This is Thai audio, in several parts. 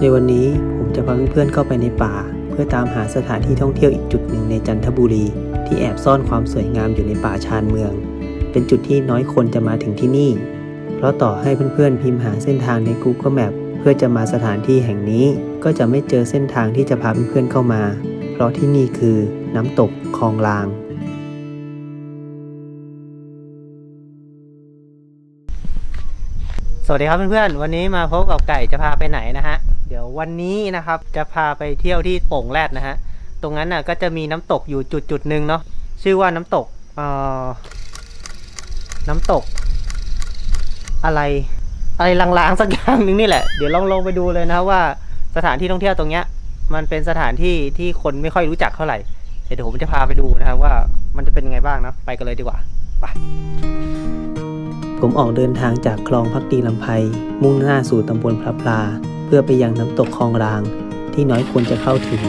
ในวันนี้ผมจะพาเพื่อนๆเข้าไปในป่า เพื่อตามหาสถานที่ท่องเที่ยวอีกจุดหนึ่งในจันทบุรี ที่แอบซ่อนความสวยงามอยู่ในป่าชานเมือง เป็นจุดที่น้อยคนจะมาถึงที่นี่ เพราะต่อให้เพื่อนๆพิมพ์หาเส้นทางใน Google Map เพื่อจะมาสถานที่แห่งนี้ ก็จะไม่เจอเส้นทางที่จะพาเพื่อนๆเข้ามา เพราะที่นี่คือ น้ำตกคลองลางสวัสดีครับเพื่อนๆ วันนี้มาพบกับไก่จะพาไปไหนนะฮะ เดี๋ยววันนี้นะครับจะพาไปเที่ยวที่โป่งแรดนะฮะ ตรงนั้นน่ะก็จะมีน้ำตกอยู่จุดจุดหนึ่งเนาะ ชื่อว่าน้ำตกเอ่อน้ำตก อะไร อะไรลางๆสักอย่างหนึงนี่แหละ เดี๋ยวลองลงไปดูเลยนะว่าสถานที่ท่องเที่ยวตรงเนี้ย มันเป็นสถานที่ที่คนไม่ค่อยรู้จักเท่าไหร่ เดี๋ยวผมจะพาไปดูนะครับว่ามันจะเป็นยังไงบ้างนะ ไปกันเลยดีกว่า ไปผมออกเดินทางจากคลองพักดีลำไพมุ่งหน้าสู่ตำบลพระพลา เพื่อไปยังน้ำตกคลองรางที่น้อยคนจะเข้าถึง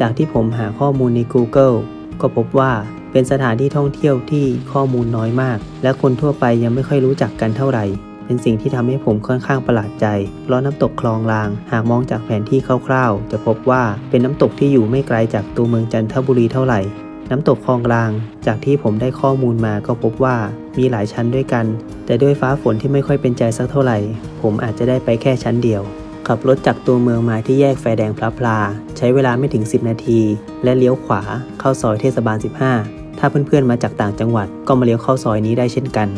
จากที่ผมหาข้อมูลใน Google ก็พบว่าเป็นสถานที่ท่องเที่ยวที่ข้อมูลน้อยมาก และคนทั่วไปยังไม่ค่อยรู้จักกันเท่าไหร่ เป็นสิ่งที่ทำให้ผมค่อนข้างประหลาดใจ เพราะน้ำตกคลองลาง หากมองจากแผนที่คร่าวๆ จะพบว่าเป็นน้ำตกที่อยู่ไม่ไกลจากตัวเมืองจันทบุรีเท่าไหร่ น้ำตกคลองลาง จากที่ผมได้ข้อมูลมาก็พบว่ามีหลายชั้นด้วยกัน แต่ด้วยฟ้าฝนที่ไม่ค่อยเป็นใจสักเท่าไหร่ ผมอาจจะได้ไปแค่ชั้นเดียว ขับรถจากตัวเมืองมาที่แยกไฟแดงพระพลา ใช้เวลาไม่ถึง 10 นาที และเลี้ยวขวาเข้าซอยเทศบาล 15 ถ้าเพื่อนๆมาจากต่างจังหวัดก็มาเลี้ยวเข้าซอยนี้ได้เช่นกัน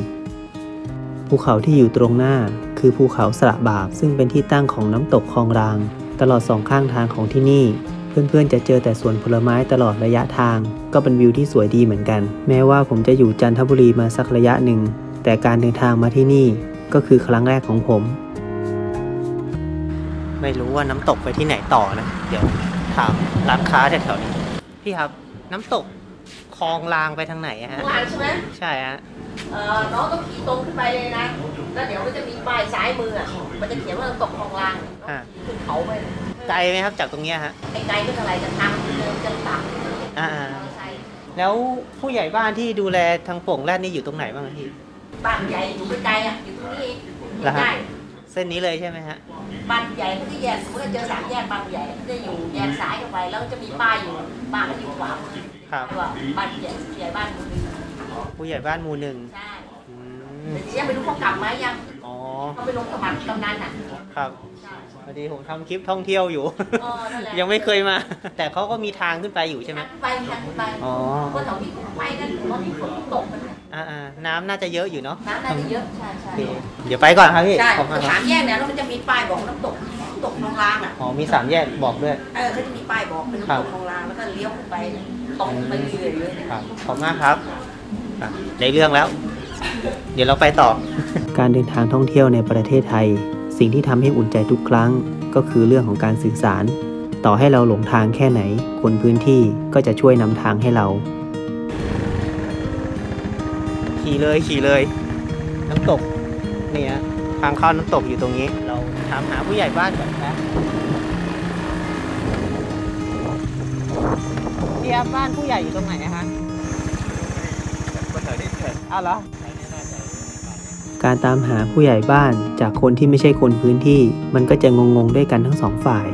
ภูเขาที่อยู่ตรงหน้า คือภูเขาสระบาบซึ่งเป็นที่ตั้งของน้ำตกคลองราง ตลอดสองข้างทางของที่นี่ เพื่อนๆจะเจอแต่สวนผลไม้ตลอดระยะทาง ก็เป็นวิวที่สวยดีเหมือนกัน แม้ว่าผมจะอยู่จันทบุรีมาสักระยะหนึ่ง แต่การเดินทางมาที่นี่ก็คือครั้งแรกของผม ไม่รู้ว่าน้ำตกไปที่ไหนต่อนะ เดี๋ยวถามร้านค้าแถวๆนี้ พี่ครับน้ำตกคลองรางไปทางไหนอะฮะข้างหลังใช่ไหมใช่ฮะ เอ่อน้องต้องขี่ตรงขึ้นไปเลยนะ แล้วเดี๋ยวมันจะมีป้ายซ้ายมืออะ มันจะเขียนว่าน้ำตกคลองลางอ่า ขึ้นเขาไป ไกลไหมครับจากตรงเนี้ยฮะไอ้ไกลก็เท่าไหร่จะทางเดินจะต่ำอ่าแล้วผู้ใหญ่บ้านที่ดูแลทางโป่งแรดนี่อยู่ตรงไหนบ้างอะพี่ บ้านใหญ่อยู่ไม่ไกลอะอยู่ตรงนี้เหรอฮะใกล้เส้นนี้เลยใช่ไหมฮะ บ้านใหญ่ก็จะแยกสมมติว่าเจอสามแยกบ้านใหญ่ก็จะอยู่แยกซ้ายเข้าไปแล้วจะมีป้ายอยู่บ้านก็อยู่ขวามือครับ ว่าบ้านใหญ่ใหญ่บ้านคนนึงผู้ใหญ่บ้านหมู่หนึ่งใช่อืมแต่ทีนี้ไม่รู้เขากลับมายังอ๋อเขาไปลงสมัครกำนันอะครับ ใช่ พอดีผมทำคลิปท่องเที่ยวอยู่เออนั่นแหละยังไม่เคยมา แต่เขาก็มีทางขึ้นไปอยู่ใช่ไหมทางขึ้นไปทางขึ้นไปอ๋อเพราะแถวนี้ไปกันตอนนี้ฝนตกกันนะอ่าๆน้ำน่าจะเยอะอยู่เนาะน้ำน่าจะเยอะใช่ใช่โอเคเดี๋ยวไปก่อนครับพี่ใช่ขอบคุณคสารับมแยกเนี่ยแล้วมันจะมีป้ายบอกน้ำตกน้ำตกคลองลางอะอ๋อมีสามแยกบอกด้วย เออเขาจะมีป้ายบอกเป็นครัน้ำบตกคลองลางแล้วก็เลี้ยวขึ้นไปตรงไปเรื่อยๆเลยครับขอบคุณมากครับอะได้เรื่องแล้ว เดี๋ยวเราไปต่อ การเดินทางท่องเที่ยวในประเทศไทย สิ่งที่ทำให้อุ่นใจทุกครั้ง ก็คือเรื่องของการสื่อสาร ต่อให้เราหลงทางแค่ไหน คนพื้นที่ก็จะช่วยนำทางให้เรา ขี่เลยขี่เลย น้ำตกเนี่ยทางเข้าน้ำตกอยู่ตรงนี้ เราถามหาผู้ใหญ่บ้านก่อนนะเดียบ้านผู้ใหญ่อยู่ตรงไหนนะฮะอ้าวเหรอ การตามหาผู้ใหญ่บ้านจากคนที่ไม่ใช่คนพื้นที่ มันก็จะงงๆด้วยกันทั้งสองฝ่าย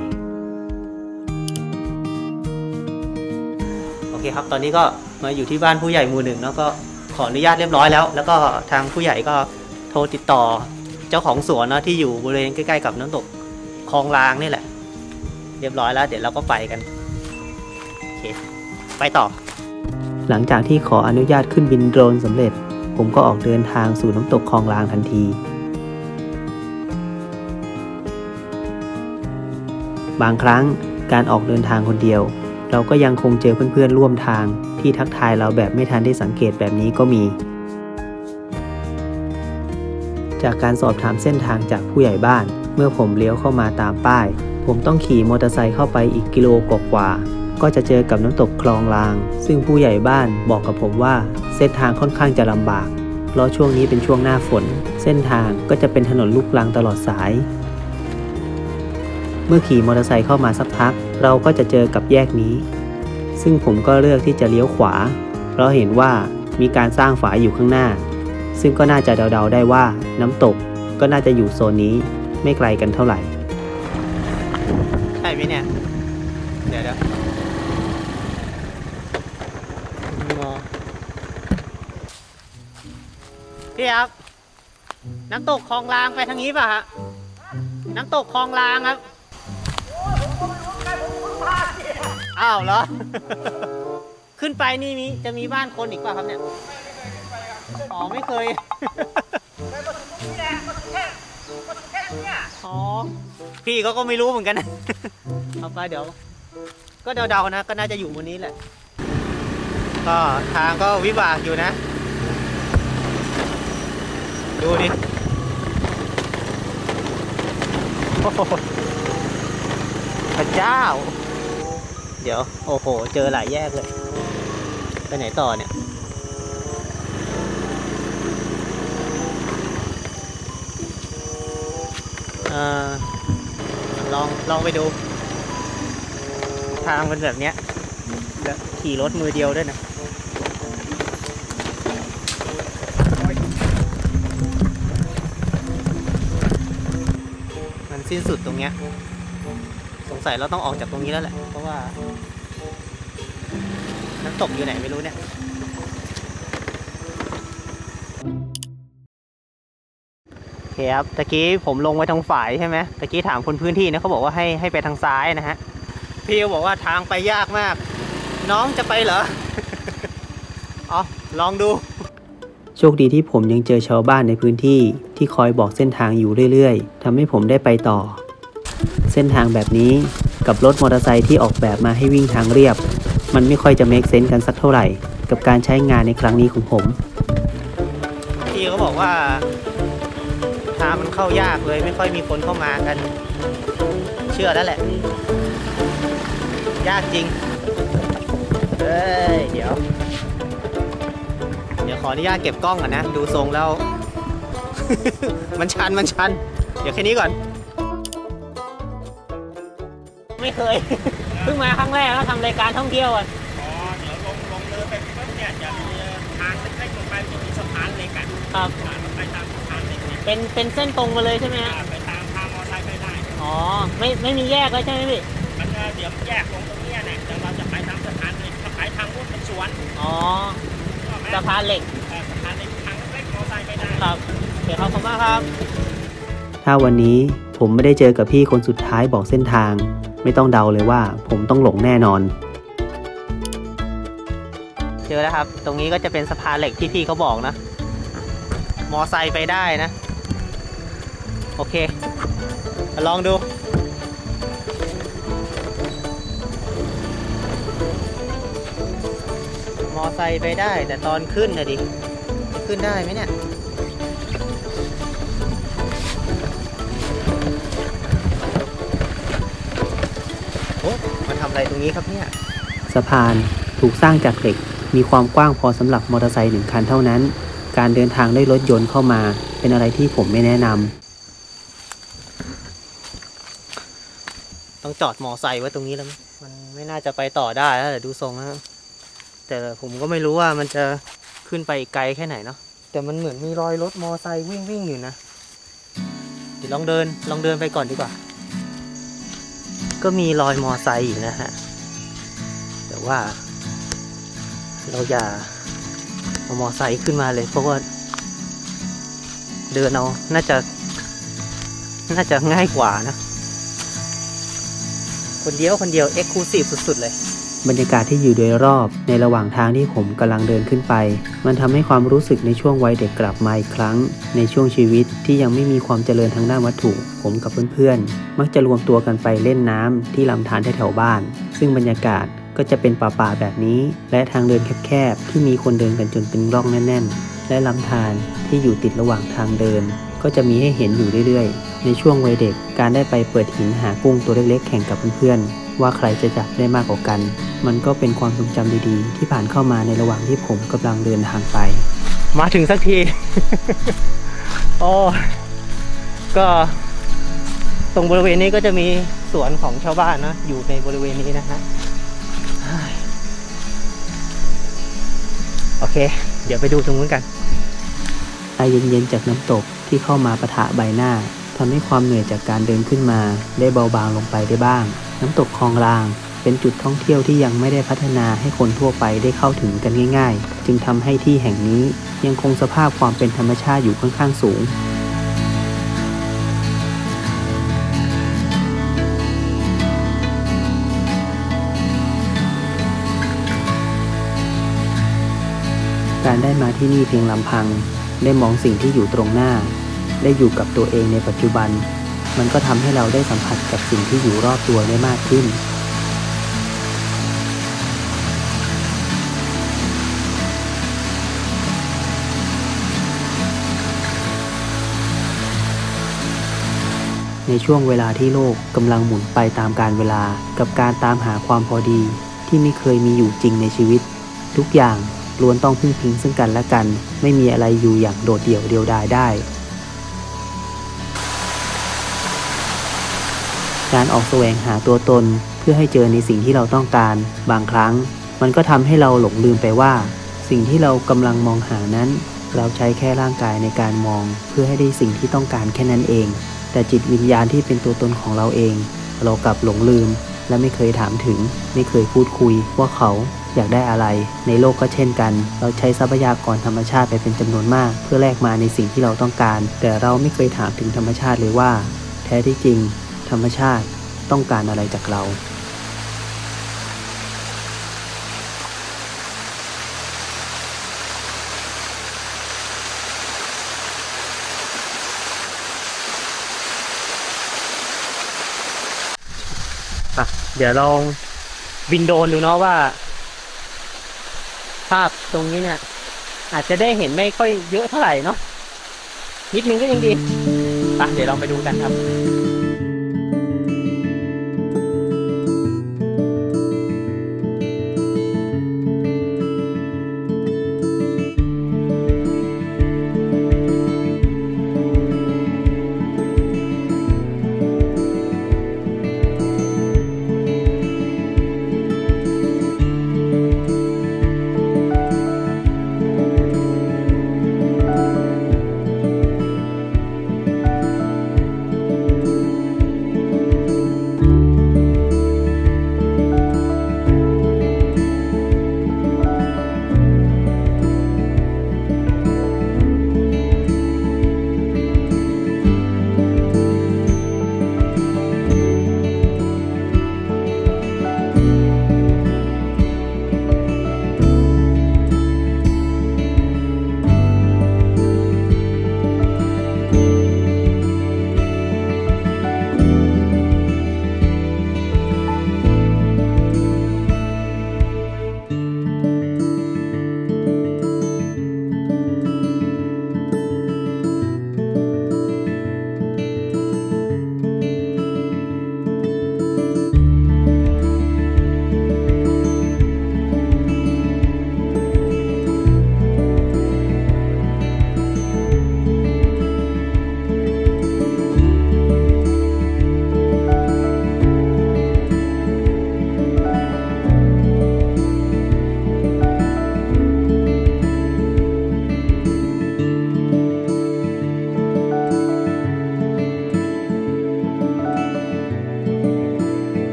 โอเคครับ ตอนนี้ก็มาอยู่ที่บ้านผู้ใหญ่หมู่หนึ่งแล้วก็ขออนุญาตเรียบร้อยแล้ว แล้วก็ทางผู้ใหญ่ก็โทรติดต่อเจ้าของสวนเนาะที่อยู่บริเวณใกล้ๆกับน้ำตกคลองลางนี่แหละ เรียบร้อยแล้ว เดี๋ยวเราก็ไปกันโอเคไปต่อ หลังจากที่ขออนุญาตขึ้นบินโดรนสำเร็จ ผมก็ออกเดินทางสู่น้ำตกคลองลางทันที บางครั้งการออกเดินทางคนเดียว เราก็ยังคงเจอเพื่อนๆร่วมทางที่ทักทายเราแบบไม่ทันได้สังเกตแบบนี้ก็มี จากการสอบถามเส้นทางจากผู้ใหญ่บ้าน เมื่อผมเลี้ยวเข้ามาตามป้าย ผมต้องขี่มอเตอร์ไซค์เข้าไปอีกกิโลกว่า ก็จะเจอกับน้ำตกคลองลาง ซึ่งผู้ใหญ่บ้านบอกกับผมว่า เส้นทางค่อนข้างจะลำบากเพราะช่วงนี้เป็นช่วงหน้าฝน เส้นทางก็จะเป็นถนนลูกรังตลอดสาย เมื่อขี่มอเตอร์ไซค์เข้ามาสักพัก เราก็จะเจอกับแยกนี้ ซึ่งผมก็เลือกที่จะเลี้ยวขวา เพราะเห็นว่ามีการสร้างฝายอยู่ข้างหน้า ซึ่งก็น่าจะเดาๆได้ว่าน้ำตกก็น่าจะอยู่โซนนี้ไม่ไกลกันเท่าไหร่ ใช่ไหมเนี่ย เดี๋ยวเดี๋ยว พี่ครับ น้ำตกคลองลางไปทางนี้ป่ะฮะ น้ำตกคลองลางครับอ้าวเหรอ ขึ้นไปนี่มีจะมีบ้านคนอีกป่ะครับเนี่ย อ๋อไม่เคยอ๋อพี่เขาก็ไม่รู้เหมือนกันนะเอาไปเดี๋ยว ก็เดาๆนะ ก็น่าจะอยู่บนนี้แหละ ก็ทางก็วิบากอยู่นะ ดูดิโอ้โหพระเจ้า เดี๋ยว โอ้โห เจอหลายแยกเลย ไปไหนต่อเนี่ยเออลอง ลองไปดู ทางเป็นแบบเนี้ยแล้วขี่รถมือเดียวด้วยนะ สิ้นสุดตรงเนี้ย สงสัยเราต้องออกจากตรงนี้แล้วแหละ เพราะว่าน้ำตกอยู่ไหนไม่รู้เนี่ยโอเคครับตะกี้ผมลงไปทางฝ่ายใช่ไหมตะกี้ถามคนพื้นที่นะเขาบอกว่าให้ให้ไปทางซ้ายนะฮะพี่บอกว่าทางไปยากมาก น้องจะไปเหรอเอลองดู โชคดีที่ผมยังเจอชาวบ้านในพื้นที่ที่คอยบอกเส้นทางอยู่เรื่อยๆทำให้ผมได้ไปต่อ เส้นทางแบบนี้กับรถมอเตอร์ไซค์ที่ออกแบบมาให้วิ่งทางเรียบ มันไม่ค่อยจะเมคเซนส์กันสักเท่าไหร่ กับการใช้งานในครั้งนี้ของผมพี่เขาบอกว่าทางมันเข้ายากเลยไม่ค่อยมีคนเข้ามากัน เชื่อแล้วแหละ ยากจริง เฮ้ย เดี๋ยว ออนุญาตเก็บกล้องก่อนนะ ดูทรงแล้ว มันชันมันชัน เดี๋ยวแค่นี้ก่อน ไม่เคย เพิ่งมาครั้งแรกแล้วทำรายการท่องเที่ยวอะอ๋อเดี๋ยวลงลงเรือไปปุ๊บเนี่ยจะมีทางเล็กๆลงไปจะมีสะพานเหล็กอะครับอ่าไปตามสะพานเหล็กเนี่ยเป็นเป็นเส้นตรงมาเลยใช่ไหมฮะอ่าไปตามทางมอเตอร์ไซค์ไปได้ อ๋อไม่ไม่มีแยกเลยใช่ไหมพี่มันก็เดี๋ยวแยกลงตรงเนี้ยเนี่ยเดี๋ยวเราจะไปตามสะพานเหล็กถ้าไปทางนู้นเป็นสวน อ๋อก็แม่ สะพานเหล็กเออสะพานเหล็กทางเล็กๆมอเตอร์ไซค์ไปได้ครับเดี๋ยวขอบคุณมากครับ ถ้าวันนี้ผมไม่ได้เจอกับพี่คนสุดท้ายบอกเส้นทาง ไม่ต้องเดาเลยว่าผมต้องหลงแน่นอน เจอแล้วครับ ตรงนี้ก็จะเป็นสะพานเหล็กที่พี่เขาบอกนะ มอไซค์ไปได้นะ โอเคมาลองดู มอไซค์ไปได้ แต่ตอนขึ้นนะดิขึ้นได้ไหมเนี่ยโอ้มาทำอะไรตรงนี้ครับเนี่ย สะพานถูกสร้างจากเหล็ก มีความกว้างพอสำหรับมอเตอร์ไซค์หนึ่งคันเท่านั้น การเดินทางด้วยรถยนต์เข้ามา เป็นอะไรที่ผมไม่แนะนำต้องจอดมอไซค์ไว้ตรงนี้แล้ว มั้ยมันไม่น่าจะไปต่อได้แล้วเดี๋ยวดูทรงนะครับ แต่ผมก็ไม่รู้ว่ามันจะขึ้นไปไกลแค่ไหนเนาะแต่มันเหมือนมีรอยรถมอไซค์วิ่งวิ่งอยู่นะเดี๋ยวลองเดินลองเดินไปก่อนดีกว่า ก็มีรอยมอไซค์อยู่นะฮะแต่ว่า เราอย่าเอามอไซค์ขึ้นมาเลย เพราะว่าเดินเอาน่าจะ น่าจะง่ายกว่านะ คนเดียวคนเดียวเอ็กซ์คลูซีฟสุด ๆ เลย บรรยากาศที่อยู่โดยรอบในระหว่างทางที่ผมกำลังเดินขึ้นไป มันทำให้ความรู้สึกในช่วงวัยเด็กกลับมาอีกครั้ง ในช่วงชีวิตที่ยังไม่มีความเจริญทางด้านวัตถุ ผมกับเพื่อนๆ มักจะรวมตัวกันไปเล่นน้ำที่ลำธารแถวบ้าน ซึ่งบรรยากาศก็จะเป็นป่าๆแบบนี้ และทางเดินแคบๆที่มีคนเดินกันจนเป็นร่องแน่นๆ และลำธารที่อยู่ติดระหว่างทางเดิน ก็จะมีให้เห็นอยู่เรื่อยๆ ในช่วงวัยเด็กการได้ไปเปิดหินหากุ้งตัวเล็กๆ แข่งกับเพื่อนๆ ว่าใครจะจับได้มากกว่ากัน มันก็เป็นความทรงจำดีๆ ที่ผ่านเข้ามาในระหว่างที่ผมกำลังเดินทางไป มาถึงสักที โอ้ก็ตรงบริเวณนี้ก็จะมีสวนของชาวบ้านนะ อยู่ในบริเวณนี้นะฮะเฮ้ยเดี๋ยวไปดูตรงนู้นกันไอเย็นๆจากน้ำตกที่เข้ามาปะทะใบหน้าทำให้ความเหนื่อยจากการเดินขึ้นมาได้เบาบางลงไปได้บ้าง น้ำตกคลองลาง เป็นจุดท่องเที่ยวที่ยังไม่ได้พัฒนาให้คนทั่วไปได้เข้าถึงกันง่าย ๆ จึงทำให้ที่แห่งนี้ยังคงสภาพความเป็นธรรมชาติอยู่ค่อนข้างสูงการได้มาที่นี่เพียงลำพัง ได้มองสิ่งที่อยู่ตรงหน้า ได้อยู่กับตัวเองในปัจจุบัน มันก็ทำให้เราได้สัมผัสกับสิ่งที่อยู่รอบตัวได้มากขึ้น ในช่วงเวลาที่โลกกำลังหมุนไปตามการเวลากับการตามหาความพอดีที่ไม่เคยมีอยู่จริงในชีวิต ทุกอย่างล้วนต้องพึ่งพิงซึ่งกันและกัน ไม่มีอะไรอยู่อย่างโดดเดี่ยวเดียวดายได้ การออกแสวงหาตัวตน เพื่อให้เจอในสิ่งที่เราต้องการ บางครั้ง มันก็ทำให้เราหลงลืมไปว่า สิ่งที่เรากำลังมองหานั้น เราใช้แค่ร่างกายในการมอง เพื่อให้ได้สิ่งที่ต้องการแค่นั้นเอง แต่จิตวิญญาณที่เป็นตัวตนของเราเอง เรากลับหลงลืม และไม่เคยถามถึง ไม่เคยพูดคุยว่าเขาอยากได้อะไร ในโลกก็เช่นกัน เราใช้ทรัพยากรธรรมชาติไปเป็นจำนวนมาก เพื่อแลกมาในสิ่งที่เราต้องการ แต่เราไม่เคยถามถึงธรรมชาติเลยว่า แท้ที่จริง ธรรมชาติต้องการอะไรจากเรา อะ เดี๋ยวลองวินโดนดูเนาะว่า ภาพตรงนี้เนี่ย อาจจะได้เห็นไม่ค่อยเยอะเท่าไหร่เนาะนิดนึงก็ยังดี อะ เดี๋ยวลองไปดูกันครับ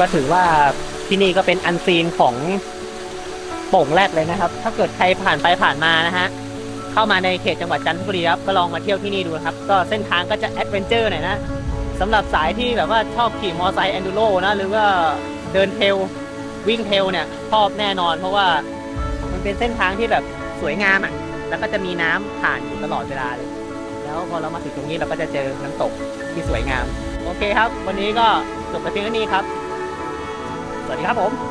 ก็ถือว่าที่นี่ก็เป็น unseen ของโป่งแรดเลยนะครับ ถ้าเกิดใครผ่านไปผ่านมานะฮะ เข้ามาในเขตจังหวัดจันทบุรีครับ ก็ลองมาเที่ยวที่นี่ดูนะครับ ก็เส้นทางก็จะ adventure หน่อยนะสำหรับสายที่แบบว่าชอบขี่มอเตอร์ไซค์ enduro นะ หรือว่าเดิน trail วิ่ง trail เนี่ยชอบแน่นอน เพราะว่ามันเป็นเส้นทางที่แบบสวยงามอะ แล้วก็จะมีน้ำผ่านอยู่ตลอดเวลาเลย แล้วพอเรามาถึงตรงนี้เราก็จะเจอน้ำตกที่สวยงาม โอเคครับ วันนี้ก็จบไปเพียงเท่านี้ครับ สวัสดีครับผม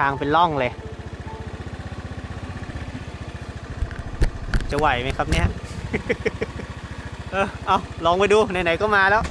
ทางเป็นร่องเลย จะไหวไหมครับเนี่ย เออเอาลองไปดู ไหน ๆ ก็มาแล้ว